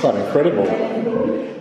quite incredible.